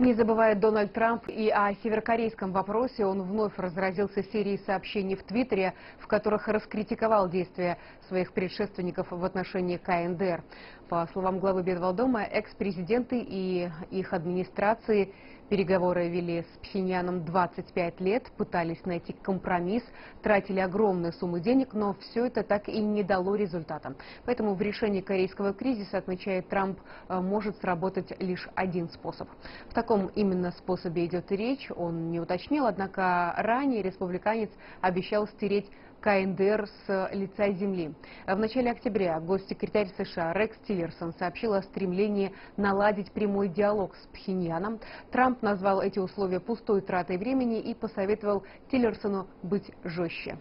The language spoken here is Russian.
Не забывает Дональд Трамп и о северокорейском вопросе. Он вновь разразился серией сообщений в Твиттере, в которых раскритиковал действия своих предшественников в отношении КНДР. По словам главы Белого экс-президенты и их администрации переговоры вели с Пхеньяном 25 лет, пытались найти компромисс, тратили огромные суммы денег, но все это так и не дало результата. Поэтому в решении корейского кризиса, отмечает Трамп, э, может сработать лишь один способ. В таком именно способе идет речь, он не уточнил, однако ранее республиканец обещал стереть КНДР с лица земли. В начале октября госсекретарь США Рекс Тиллерсон сообщил о стремлении наладить прямой диалог с Пхеньяном. Трамп назвал эти условия пустой тратой времени и посоветовал Тиллерсону быть жестче.